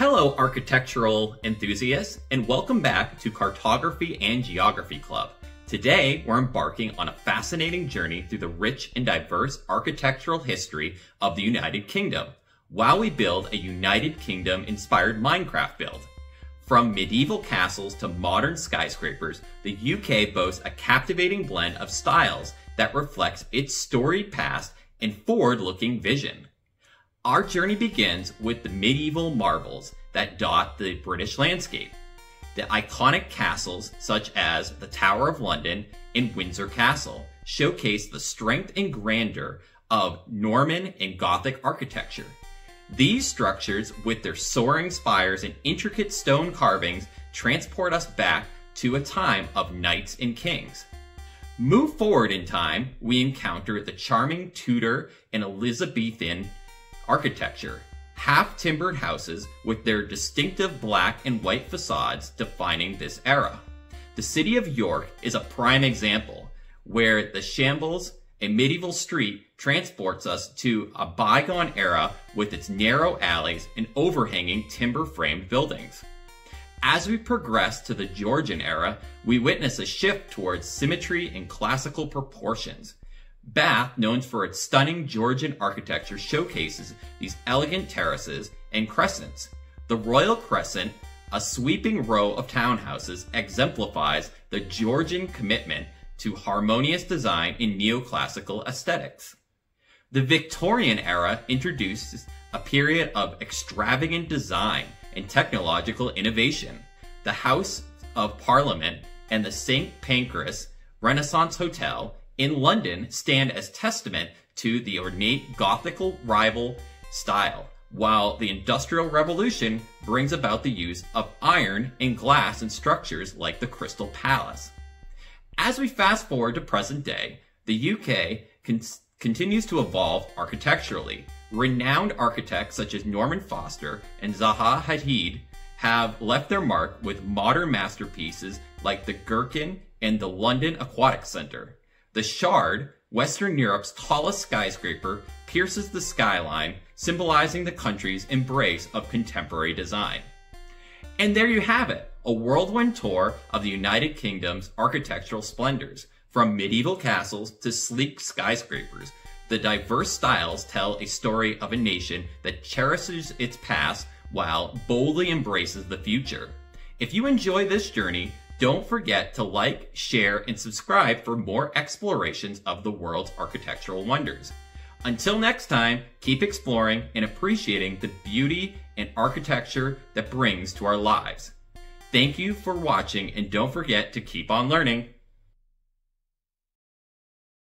Hello, architectural enthusiasts, and welcome back to Cartography and Geography Club. Today, we're embarking on a fascinating journey through the rich and diverse architectural history of the United Kingdom, while we build a United Kingdom inspired Minecraft build. From medieval castles to modern skyscrapers, the UK boasts a captivating blend of styles that reflects its storied past and forward looking vision. Our journey begins with the medieval marvels that dot the British landscape. The iconic castles such as the Tower of London and Windsor Castle showcase the strength and grandeur of Norman and Gothic architecture. These structures, with their soaring spires and intricate stone carvings, transport us back to a time of knights and kings. Move forward in time, we encounter the charming Tudor and Elizabethan architecture, half timbered houses with their distinctive black and white facades defining this era. The city of York is a prime example, where the shambles, a medieval street, transports us to a bygone era with its narrow alleys and overhanging timber framed buildings. As we progress to the Georgian era, we witness a shift towards symmetry and classical proportions. Bath, known for its stunning Georgian architecture, showcases these elegant terraces and crescents. The Royal Crescent, a sweeping row of townhouses, exemplifies the Georgian commitment to harmonious design in neoclassical aesthetics. The Victorian era introduces a period of extravagant design and technological innovation. The House of Parliament and the St. Pancras Renaissance Hotel in London stand as testament to the ornate Gothic Revival style, while the Industrial Revolution brings about the use of iron and glass in structures like the Crystal Palace. As we fast forward to present day, the UK con- continues to evolve architecturally. Renowned architects such as Norman Foster and Zaha Hadid have left their mark with modern masterpieces like the Gherkin and the London Aquatic Centre. The Shard, Western Europe's tallest skyscraper, pierces the skyline, symbolizing the country's embrace of contemporary design. And there you have it, a whirlwind tour of the United Kingdom's architectural splendors. From medieval castles to sleek skyscrapers, the diverse styles tell a story of a nation that cherishes its past while boldly embraces the future. If you enjoy this journey, don't forget to like, share, and subscribe for more explorations of the world's architectural wonders. Until next time, keep exploring and appreciating the beauty and architecture that brings to our lives. Thank you for watching and don't forget to keep on learning.